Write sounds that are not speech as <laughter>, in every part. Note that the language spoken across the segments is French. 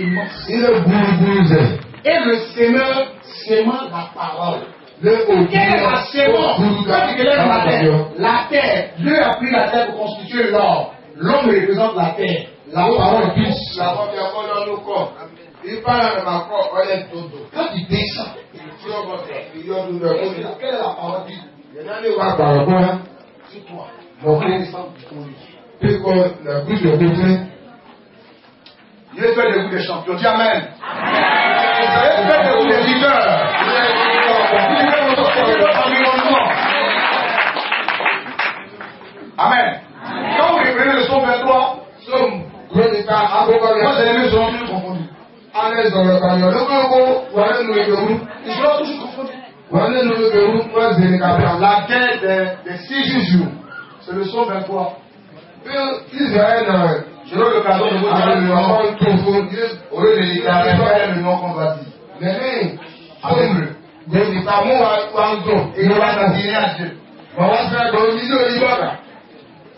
gburugburu zẹ̀. Et le Seigneur sémant la parole. Òkú Quelle est la sémence Quand la terre, la terre, Dieu a pris la terre pour constituer l'homme. L'homme représente la terre. La parole pousse. Làwọn bí ọkọ lọ́nu kọ̀. Ipa rẹ̀ máa kọ́ ọ̀lẹ́ dodo. Quand tu descends, Tí ọmọ rẹ̀ ìyọ́dún rẹ̀ kó ní. quelle est la parole dit Yẹ̀dá lè wá gbàrọ̀ bọ́ ẹ́. C'est toi. Mọ̀ Quand pé tu descends, tu conduis. pípọ̀ nàgbùsọ̀ gbogbo. Dieu fait de vous des champions. Dis Amen. Dieu fait de vous des leaders. Votre environnement. Amen. Quand vous reprenez le psaume 23, Sọ́mu Kúrẹ́nìká akókò moi j'ai aimé seront toujours ìgbèrú. Ils seront toujours confondus. La guerre des, des six jours, c'est le psaume 23. Bí Israël Selon le cadeau de votre âme, nous Dieu, au lieu de l'éclairer, faire le nom combattu. Mais lui, sombre, de ses amours à Guangzhou, il va s'assiner à Dieu. On va faire dans le milieu de l'Ibaka.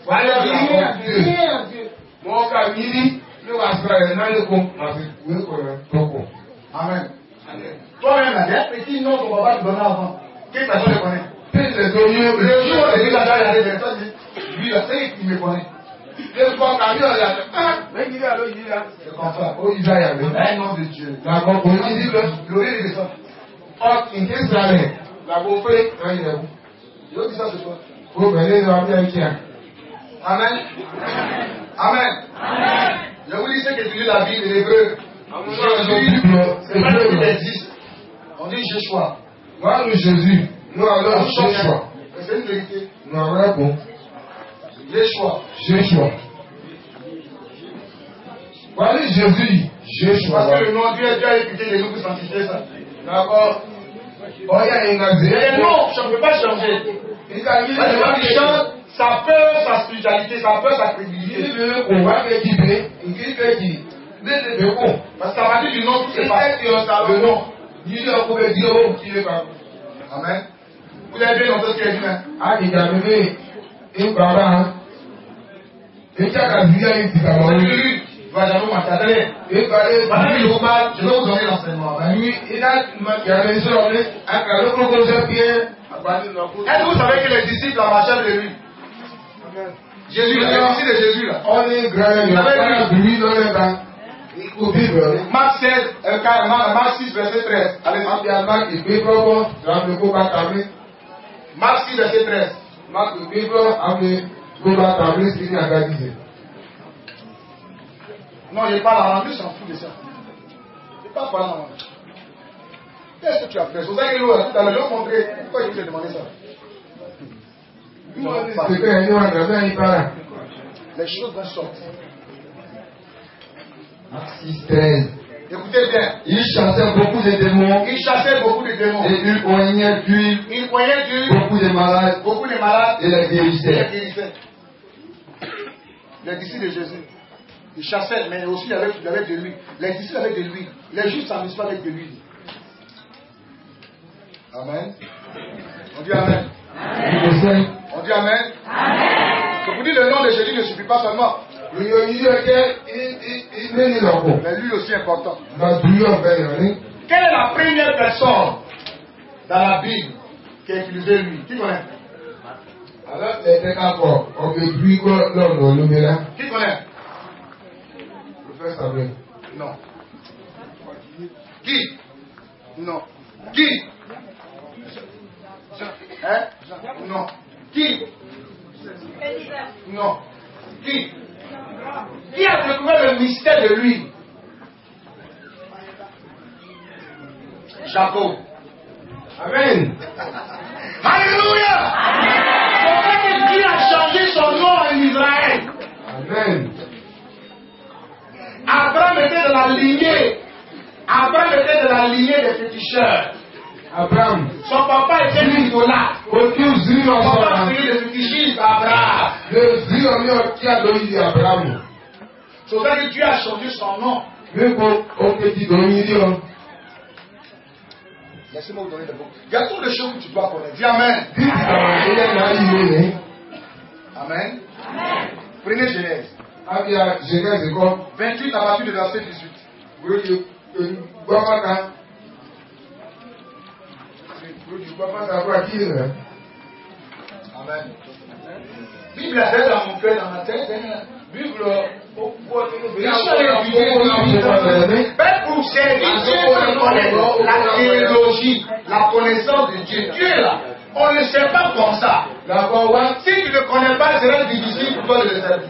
Voilà, il y a Dieu. Mon Kamili, nous va se faire dans le con. Oui, correct. Amen. Toi-même, la petit nom que Amen. te donnait avant, quelle personne le connaît Le jour où il a dit, lui, là, c'est qui me connaît. C'est comme ça. ó yíra yà mí. Un nom de Dieu. Làkọ̀ kò ní lọ. Glorie et descend. Ọ̀kìn Ísraẹ̀lẹ̀ làbò pé ẹ̀yìn ẹ̀kú. Je dis ça ce soir. Ó bẹ̀rẹ̀ ní ọdún. Amen. Amen. Dis ce que tu lis la Bible, l'hébreu. Jésus, c'est pas qu'il existe. On dit Jésus. Wọ́n lu Jésus ní ọlọ́run Jéṣua. Mais c'est une vérité. Ní ọ̀rẹ́ kù Jésus. Jéṣua. Wọ́n lu Jésus Jéṣua. Parce que le nom Dieu, Dieu a écouté les nous pour sanctifier ça. Nàkọ́ ọ̀yà ìngàzé. Et non, je ne peux pas changer. Il chante. chante, ça peur sa spiritualité, ça peur sa crédibilité. Ìkíkejì lédè dé kù. Parce qu'à partir du nom, tout ti ọ̀tà Le nom. Yíyí ọkùnrin di owó kí lè bá. Amen. Vous avez bien entendu ce qu'il a dit, mais Àdìgbà mi ní ìgbàrá. Ìjàkà Eja ka duya yi ti kama wuli. Ìbàdàn ló màtà lẹ́yìn. Ìbàdàn bàbá mi ló bá ló dọ̀ ní ọ̀sẹ̀ mọ̀ bá. Ìwí iná yàrá ìṣòro ní àkàló kókó ṣe fi ẹ́ àgbàdo lọ. Ẹni kò sàbẹ̀ kílẹ̀ ti sí ìlànà àṣà lè rí. Jésus la ti sí lè Jésus la. Ó ní gírẹ́ẹ̀lì àbáyé bìbí lọ́yẹ̀ ta. Òbí bẹ̀rẹ̀. Mark six ẹ̀ka Mark six verse three. Àlẹ́ máa fi àgbà ìgbé gbọ́gbọ́ ìrànlọ́kọ́ bá kàwé. Mark six verse three. Mark ìgbé gbọ́ àwọn àbí kó bá kàmí sí ní àgájíjẹ. Non, je parle en anglais, je s'en fous de ça. Je parle pas en anglais. Qu'est-ce que tu as fait? Vous avez l'eau, tout à l'heure, montrer. Pourquoi je vous ai demandé ça. Les choses vont sortir. Six treize. Écoutez bien. Il chassait beaucoup de démons. Il chassait beaucoup de démons. Et il poignait puis Il voyait Dieu, beaucoup de malades beaucoup de malades. et les Il les guérissait. Les disciples de Jésus. Il chassait, mais aussi il avait de l'huile. Les disciples avaient de l'huile. Les justes s'amusent pas avec de l'huile. Amen. On dit Amen. Sait. On dit Amen. Je vous dis le nom de Jésus ne suffit pas seulement. Mais lui aussi important. Quelle est la première personne dans la Bible qui a utilisé lui Qui connaît Àlọ́ ẹ̀ẹ́dẹ́ ká kọ̀ ọ̀gbẹ́ dùn kọ́ lọ́nà olómìnira. Qui connaît? Professor Abel. Non. Qui? Non. Qui? Hein? Non. Qui? Non. Qui? Qui a découvert le mystère de lui? Jacob. Amen. <laughs> Alléluia C'est vrai que Dieu a changé son nom en Israël. Amen. Abraham était de Abraham était de la lignée des féticheurs. Abraham. Son papa était l'idolâtre. Ojú ziri Son papa priait le fétichisme à Abraham. Le. C'est vrai que Dieu a changé son nom. Ọ. Laissez-moi vous donner y a toutes les choses que tu dois connaître. Dis Amen. Ní. Amen. Prenez Genèse. Abia Genèse kọ́. 28 à partir du verset 18. Gbọ́mọ́ta. Gbọ́mọ́ta rẹ̀. Bíbélì nínú ní. Faut connaître la théologie, la connaissance de Dieu. Dieu est là. On ne sait pas comme ça. Wá. Si tu ne connais pas, c'est difficile pour toi de le servir.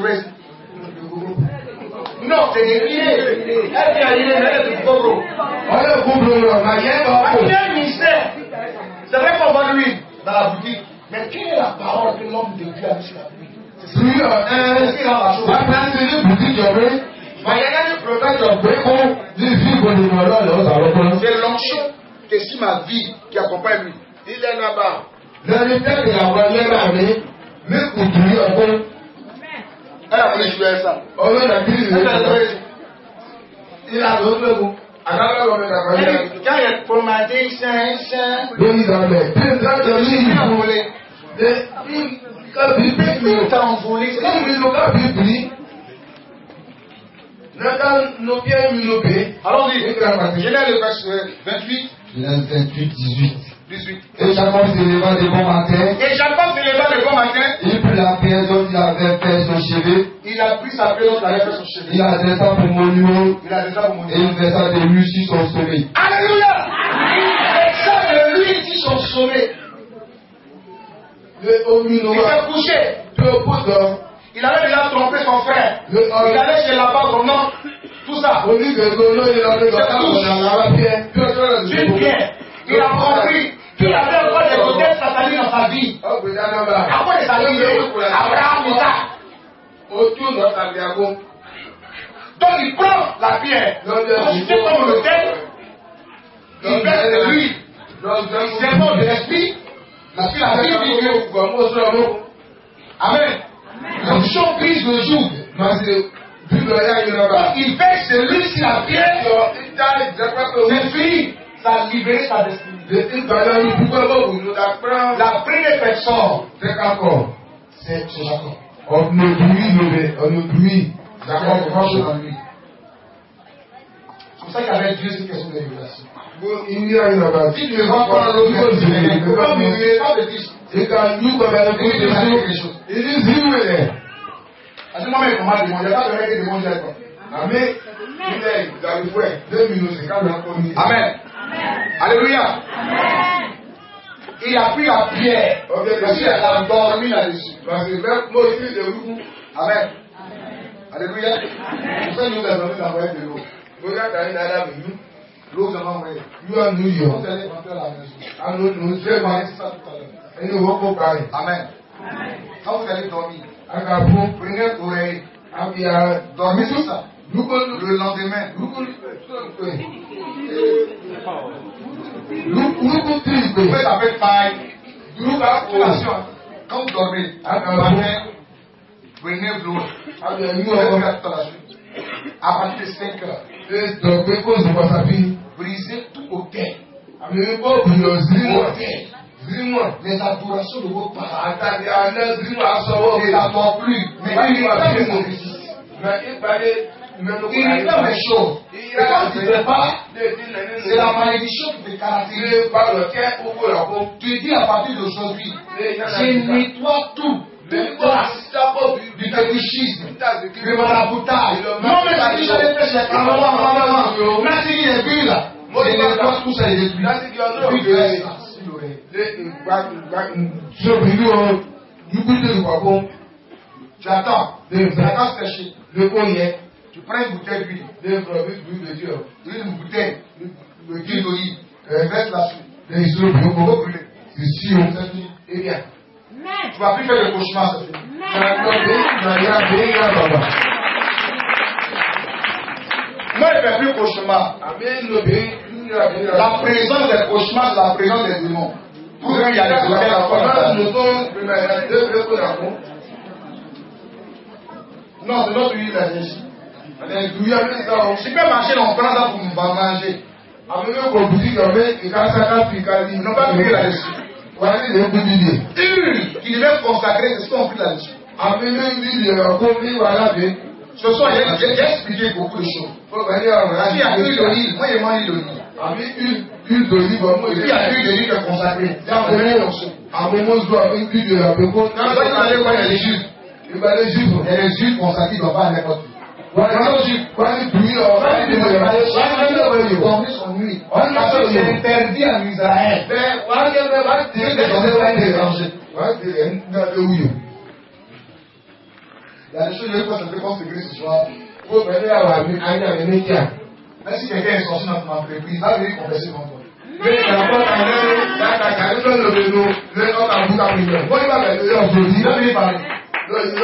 Grace. Non, c'est de Irène. Elle vient à Irène, elle est du pauvre. Ọyọ́ kúndùn rọ̀ màá yẹ́ bá Parce kù. qu'il y a un mystère. C'est vrai qu'on vend l'huile dans la boutique. Mais quelle est la parole que l'homme de Dieu a Lui ní un ní. C'est l'onction que si ma vie qui accompagne lui. Il est là-bas. Lẹ́ni tẹ́lẹ̀ àwọn ẹlẹ́rà ní ní kùtù ní ọ̀gbọ́n. ẹ̀rọ ìlú ẹ̀sà. ọ̀rọ̀ nàbí ìlú ẹ̀sà. ìlànà ó gbẹ́gun. Giant formation. Lórí ìdàmẹ̀, bí n dájọ́ ní ìlú. Kábí bíbí. Ìtàn fún ní. Kábí ló kábí bìí. Naka no bien, no bien. Allons-y. Général, le verset 28. 28, 18. 18. Et Jacob se leva de bon matin, Et Jacob se leva le bon matin. il prit la pierre dont il avait fait son chevet, Il a pris sa pierre, il avait fait son il cheveu. la dressa pour monument Il a déjà pour mon et il versa de l'huile sur son sommeil. Alléluia. Et ça de lui dit son sommet. Le Il s'est couché. Kó lọ. Il avait déjà trompé son frère. Le Il allait chez la bas son oncle. Tout ça. Bíẹ́. Bí o tó lọ sí D'une pierre. Il a compris qu'il y avait encore des côtés sataniques dans sa vie. Après les années, Abraham, Isaac. Donc il prend la pierre. Constitué comme le tel. Il verse de l'huile. Il s'invente de l'esprit. La fille a vie dit Dieu. Amen. L'onction brise le jour. Il verse de l'huile sur la pierre. C'est fini. ça libérer sa destinée. La première personne, c'est Jacob. C'est Jacob. On oublie, on oublie. Jacob range en. C'est pour ça qu'avec Dieu, c'est une question de révélation. Il n'y a rien à voir. Si tu ne vas pas l'autre, tu ne vas pas me C'est à nous qu'on va demander quelque chose. Il dit, si vous voulez. Parce que moi-même, on m'a demandé, il n'y a pas de règle de manger à toi. Amen. Il est, il a le fouet. Deux minutes, c'est quand même. Amen. Hallelujah. Il a pris la pierre. see I'm born me like this. Because the very most is the rule. Amen. Hallelujah. You say nous that don't know where to go. Go that time that I'm you. Look at nous way. You Nous New York. I know Nous say my and you walk up by. Amen. How can you tell me? I can put bring it to a. I be a dormissant. Look on lendemain. Look on Look, look three go. Wait, I wait five. Look at oh. Come to me. Abandonné. Prenez l'eau. Abandonné cinq heures. Donc, mais cause de vie. Brisez tout au cœur. Amenez pas au cœur. Dis-moi, les adorations de vos pas. Attendez, dis-moi, à savoir. Et ça ne plus. Mais il va. a pas. Mais il fallait. Il est dans mes choses. Et quand tu ne fais pas, c'est la malédiction qui te caractérise. Tu dis à partir d'aujourd'hui, je nettoie tout. Du fétichisme, du maraboutage. Non, mais j'allais faire chez maman, maman, maman. Merci, il est bien là. Je nettoie tout ça, il est plus. Puis tu restes là, sur l'oreille. Sọ̀bìlú ọ, dúkúté ìpàkọ́, Tu attends. fẹ́ attends sécher. tu prends une bouteille d'huile. des francs, huit bouilles de Dieu. Une bouteille une bouteille d'olive. Euh, mettre là-dessus. Des isoles, on va brûler. C'est si on t'a dit, eh bien. Tu vas plus faire de cauchemars, ça fait. Tu vas rien, tu vas rien, tu vas rien. Moi, je ne fais plus cauchemar. La présence des cauchemars, la présence des démons. Pour rien il y a des hôtels à faire. Nous sommes, deux, deux, deux, deux, deux, deux, deux, deux, Je peux marcher dans France pour me manger. Ils n'ont pas pris là-dessus. Huile qui devait consacrer, c'est ce qu'on prie là-dessus. Ce soir, j'ai j'ai- j'ai expliqué beaucoup de choses. S'il y a huile d'olive, moi, je mange l'huile d'olive. S'il y a huile d'olive consacrée, il y a vraiment une option. Quand vous allez voir les juifs, il des juifs consacrés ne doivent pas relationship when you or when you when you promise on you when you say you perdí a mi israel when you say when you say when you say when you say nga ewu yo yàrá ṣe lè pèsè pé kọ́sì gírísì ṣọ́ wa kó pẹ̀lú àwọn àmì ayé àmì méjì à lẹ́sìn kẹ̀kẹ́ ẹ̀sọ́ sínú àtúmọ̀ àpèrè pé ìbá rèé kọ̀ọ̀bẹ̀sì kan pọ̀. bí ìgbàgbọ́ ta lẹ́rẹ́ dáadáa kàrí lọ́lọ́lọ́lọ́ lé ọ̀nà àbúkà mi lọ. wọ́n ní bàbá ìlú yọ̀.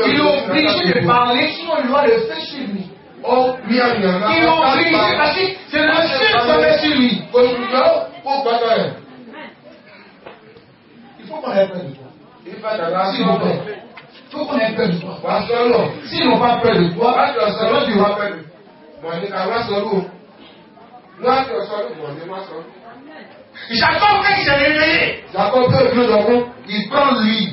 Il est obligé de parler, sinon il va le faire sur lui. Il est obligé, parce que c'est le seul fait sur lui. Il faut qu'on ait peur de toi. S'il vous plaît. Il faut qu'on ait peur de toi. S'ils n'ont pas peur de toi, alors tu vas peur de Jacob, quand il s'est réveillé, il prend l'huile,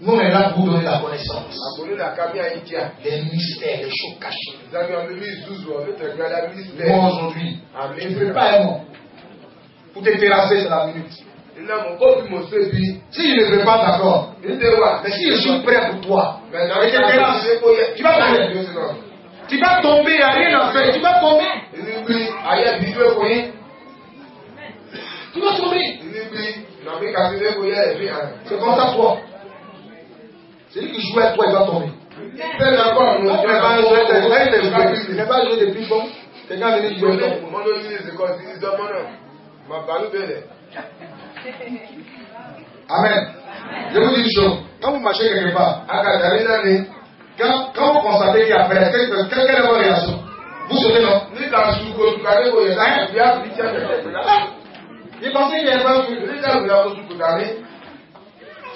Nous, on est là pour vous donner la connaissance. Des mystères, des choses cachées. Moi, aujourd'hui, je ne fais pas un mot. Pour te terrasser, c'est la minute. Si je ne fais pas d'accord, mais si je suis prêt pour toi, tu vas tomber. Tu vas tomber, il n'y a rien à faire. Tu vas tomber. Tu vas tomber. C'est comme ça, toi. C'est lui qui jouait avec toi, il va tomber. C'est d'accord, il n'est pas joué, il n'est pas joué depuis bon. Quelqu'un venait jouer. Mon nom c'est quoi C'est mon nom. Ma balou belle. Amen. Je vous dis une chose. Quand vous marchez quelque part, quand, quand vous constatez qu'il y a peur, quelle est votre réaction Vous sautez non Ni dans le jour, vous allez vous dire, il y a un Il pensait qu'il y avait un jour, il y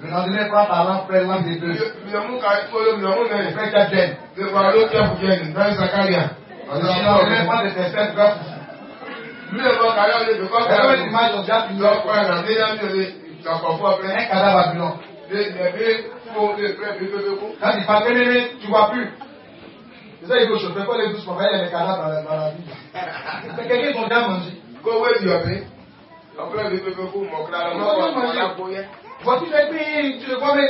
Minɔdile kura ta ala fɛ la mi pe. Minɔmu ka kolo minɔmu nɛ. Fɛn tɛ tɛ. Lebuwa ló tẹ kù jẹ nin fɛn sakaliya. Minɔdile kura de tɛ fɛn fɛn fu. Minɔmu ka yɔ le dukɔ fɛ. Ɛfɛ ti ma jɔ jaabi. Lɔ kura la ne y'a mi le jɔkɔ fɔ fɛ. Ɛ kada ba binɔ. Le lɛbi fo le fɛ bi pepe ko. Lati fa kelele tu wa pu. Sɛ yi ko sofɛ k'o le du sɔfɛ yɛlɛ kada bala bala bi. Pɛkɛ k'e kun da mɔnsi. Ko wo di ɔbɛ. Ɔbɛ bi pepe ko mɔ kila la. Mɔ les pays, tu le vois, mais.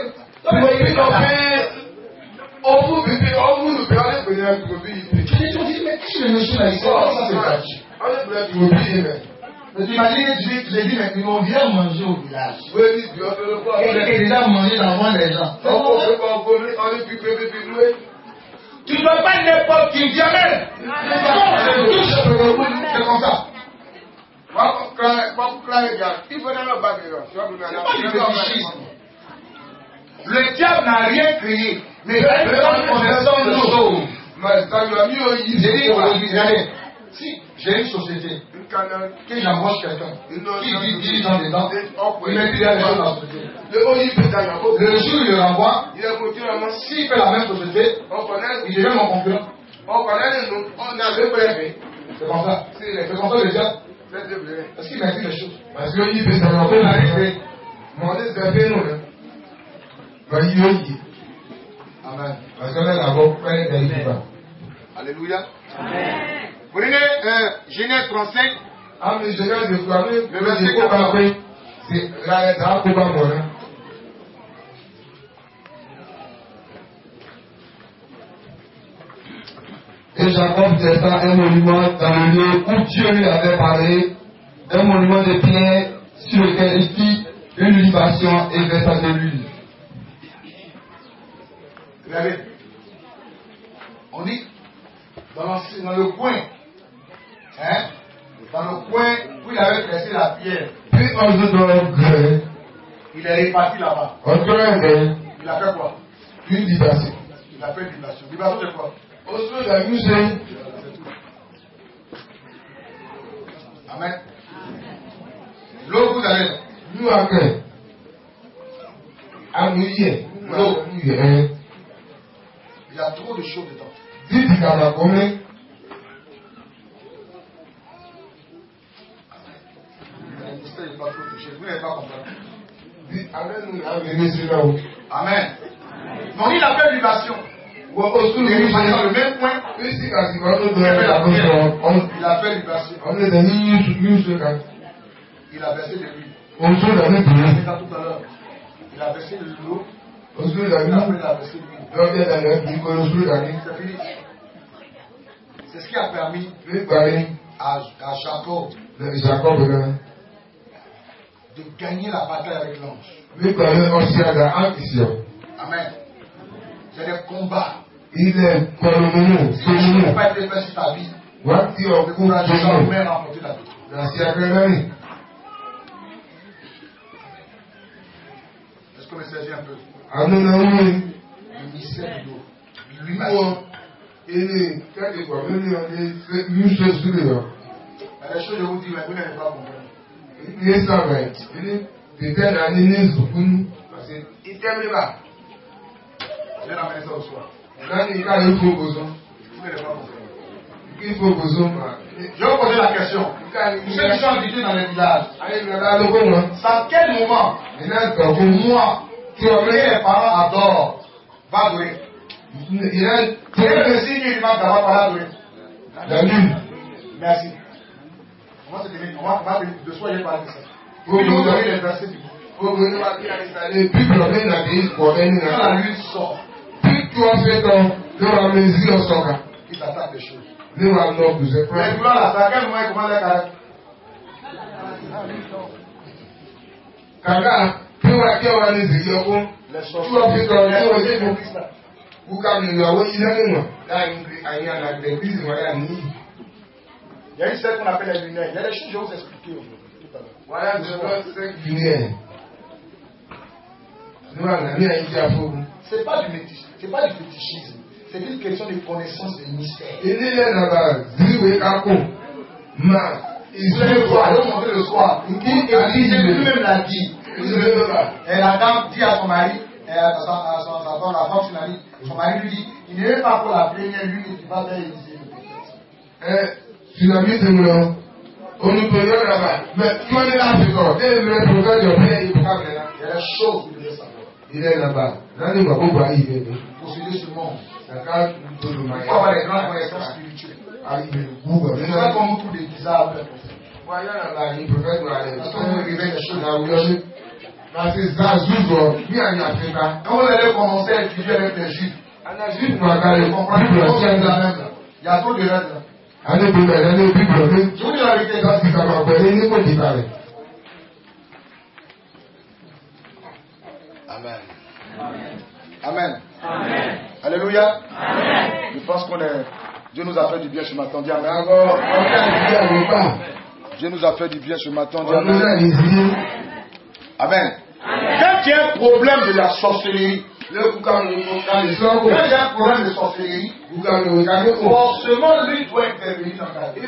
Tu dis, tu dis, mais qui est le monsieur là ici Ça, c'est gratuit. Mais tu imagines tu dis, tu dis, mais on vient manger au village. Quelqu'un qui a déjà mangé dans les gens. Tu ne veux pas n'importe qui même. C'est comme ça. Le diable n'a rien créé, mais il a une connaissance de choses. J'ai dit si j'ai une société, que j'embauche quelqu'un qui dit dirige dans les dents, il me dit des choses dans la société. Le jour où il le renvoie, s'il fait la même société, il devient mon concurrent. C'est comme ça. C'est comme ça le diable. Est-ce qu'il maîtrise les choses On peut l'arrêter. Bẹ́ẹ̀ni yóò yí. Amen. Parce que là, bon, père de l'Iba. Alléluia. Prenez euh, Genèse 35. Àmì ìṣẹ̀lẹ̀ ìdìbò àmì ìgbésẹ̀ kó bá pé ṣe ra ẹ̀dá kó bá mọ̀ náà. Et Jacob testa un monument dans le lieu où Dieu lui avait parlé, un monument de pierre sur lequel il fit une libation et versa de l'huile. Regardez. On dit, dans, le coin, hein, dans le coin où il avait dressé la pierre, Bí ọdún lọ gẹ̀ẹ́, il est réparti là-bas. Il a fait quoi? bí dìbàsí. Il a fait une libation. Libation c'est quoi? ó sún ìdàgbúse. Amen. Lókun dàlẹ́, lú àgbẹ̀, amúyẹ̀, lókun yẹ̀. Il y a trop de choses dedans. Dites qu'il y en a combien Vous n'avez pas compris. Dites, amène-nous à venir cela. Il a fait kan. Il a versé de l'huile. Fait ça tout à l'heure. Il a versé de l'eau. Il a versé de l'huile. C'est fini. C'est ce qui a permis à, à Jacob náà. de gagner la bataille avec l'ange. Amen. C'est des combats. ilẹ̀ kọlùmùmù sọmùmù wọ́n ti ọ̀kúra sọmù gàsí abẹ́rẹ́ rìn. Àmúna wí wọ ilé kẹ́lẹ̀ pọ̀ lórí ọdẹ yúṣe sílẹ̀ lọ. Ẹ̀ṣọ́ yóò di ìwà ìpínlẹ̀ ìbámu. Ní sàbẹ̀ ní tètè náà ní ní ìsìnkú. Ìtẹ́mìlá. Ìjọba ẹ̀ṣọ́ òṣùwà. Vous pas. Je vais vous poser la question. Ceux qui sont invités dans les villages, c'est à quel moment fún moi, que yẹn les parents va adorer Quel est le signe d'avoir pas adorer Dàlú. Merci. On va se on de soi, j'ai parlé de ça. Puis nous les versets du ẹni Quand nà. la lutte sort, Tí wọ́n fẹ́ tán ló wà mí sí ọ̀sọ̀ka. il s'attaque des choses. Wà lọ kùsẹ̀ Mais pẹ́. tu vois là, c'est à quel moment il commence à caractère kí wọ́n ní ìsìnkú ọkún. Les tọ̀ ní wọ́n dé sorciers. mú. Bùkà mi ìyàwó ilé nìwọ̀n. Láì àyìn àlàgbẹ̀ bí ìwọ̀n yà ní. Il y a une celle qu'on appelle les lunettes. Il y a des choses que je vais vous expliquer tout à l'heure. Àfọ́gun. C'est pas du métis, c'est pas du fétichisme. C'est une question de connaissance des mystères. Zíwèé kákò. Mà Vous allez voir, je vais vous montrer le soir. A dit lui-même l'a dit. Et la dame dit à son mari, à à son, femme, la femme la ligne, son mari lui dit, il n'est pas pour la première lune qui va faire le prophète. ti mu lọ olùkọ́ni ọ̀rọ̀ àbá mẹ kí wọ́n ní láti kọ̀ ẹ ẹ bẹ̀rẹ̀ pọ̀lọ́tà jọ fún ẹ̀yìn bùkà mẹ́ta. Il y a des choses Il est là-bas. Là, il m'a compris. Il est là. Poursuivez ce monde. D'accord Tout le monde. Avoir les grandes connaissances spirituelles. Il est Google. C'est pas comme tous les bizarres. Voyons là-bas, il peut faire il révèle des choses à vous. Là, c'est Zazouzor. Lui, en Afrique. Quand on allait commencer à étudier avec les Juifs, les Juifs, on va comprendre que la tienne là-même. Il y a trop de règles. Allez, Bible, allez, Bible. Je vous dis la vérité, ça, c'est ça. Vous allez, il est modifié. Amen. Amen. Alléluia. Je pense qu'on est. Dieu nous a fait du bien ce matin. Dis Amen. Dieu nous a fait du bien ce matin. Dis Amen. Amen. Quand il y a un problème de la sorcellerie, quand il y a un problème de sorcellerie, forcément lui doit intervenir dans ta vie.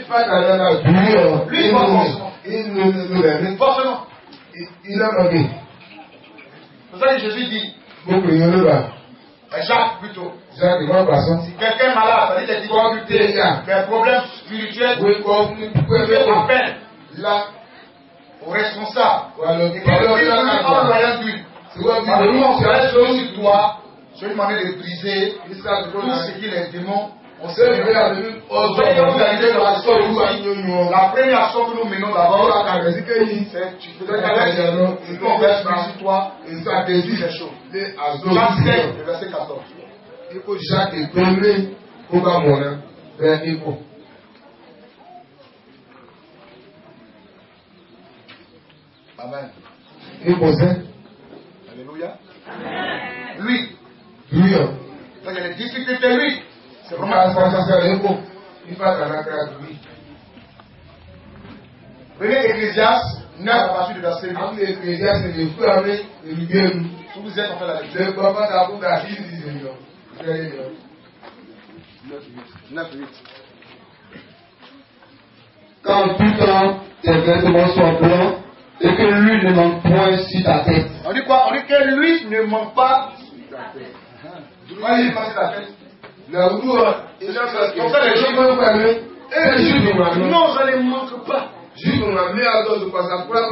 Lui, forcément. Forcément. Iná lọ́dẹ. C'est ça que Jésus dit. Jacques plutôt. Si quelqu'un est malade, ça veut dire qu'il a difficulté, des problèmes spirituels, fait lọ́wọ́. appel Lá au responsable. Et que Maintenant, on fait sur toi, sur une manière de briser tout ce qui est démons. Ọ̀sẹ̀ ìwé àti ọjọ́ ìwé àti ẹ̀rọ aṣọ ìlú àyíyàn. La première aṣọ ló mìíràn bàbá ọ̀rọ̀ àkàrẹ̀ sí kéyìn. Ìlú ọ̀fẹ́ sí toi, èsì àdéjì lé àzó. Jásẹ̀ ìrẹsẹ̀ kàtọ̀. Ipò Jacques Ìpínlẹ̀ ó bá mọ̀ náà bẹ́ẹ̀. Amen. Ipò sẹ́. Alléluia. Lui. Lui. Donc elle est difficulté lui. C'est Kọ́ka vraiment sasasẹ́ iko. Ifa kanakara duyi. Prenez Ecclésiaste 9 à partir du verset 8. Àwọn èkèjì ẹsẹ̀ lè fún àwọn èlùgbé ẹnu. Si vous êtes en fait la lecture. Lè gbọ́ bàtà fún gàdí ìdíje yọ. Fẹ́rẹ́ yọ. 9 8. Quand tout temps tes vêtements sont blancs et que l'huile ne manque point sur ta tête. On dit quoi? On dit que lui ne ment pas. Moi, il passe la tête. E non, ça ne manque pas. Juste on a mis à dos pour ça pour la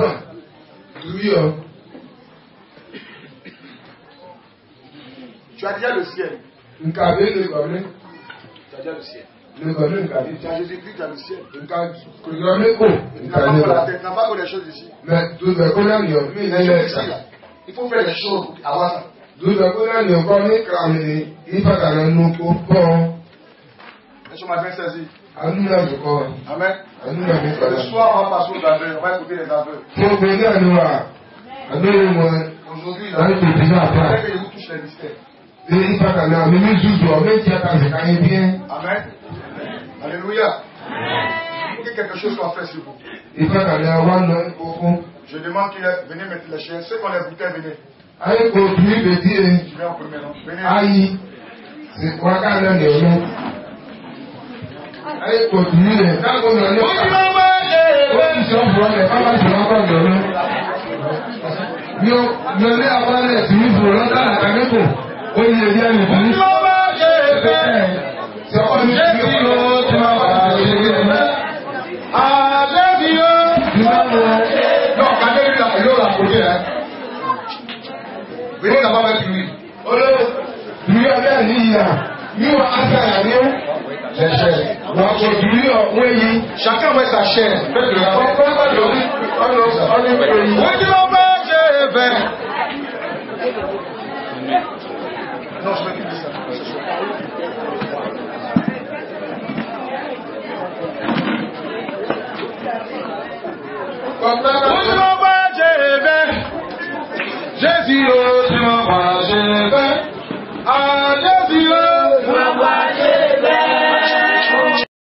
Tu as déjà le ciel. Tu as déjà le ciel. Tu as Jésus-Christ, tu as le ciel. Tu n'as pas la tête, tu n'as pas les choses ici. Mais tu Il faut faire les choses pour avoir ça. Dùdú kó náà yọ kọ́ ní kàmì kó pọ̀. Kọ́. Mi ni náà que. Ní ìfàkàrà mi ní zùzù ọ̀ méjì àtàzì káyé bíẹ́. Amen. Alléluia. Il faut que quelque chose soit fait sur vous. Je demande qu'il est- venez mettre les chiens. Ceux qui ont les venez. anyị otu ibe die anyị sikwa karịa na-eme anyị otu ire kagụ na onye osisi ọbụla na-ekpama si ọkọ na-eme nyọle abalị esi izu lọta na kanịpụ onye eri anyị bụ Yeah. wele ka ba ma tuli olo tuli o bẹ ni yina ni wa asa ya ni lẹsẹ wa o tuli o ŋun yi saka wẹ sa sẹ bẹẹ tuli o kọ ba ṣé tí o ti mọ̀ pàṣẹ fẹ́.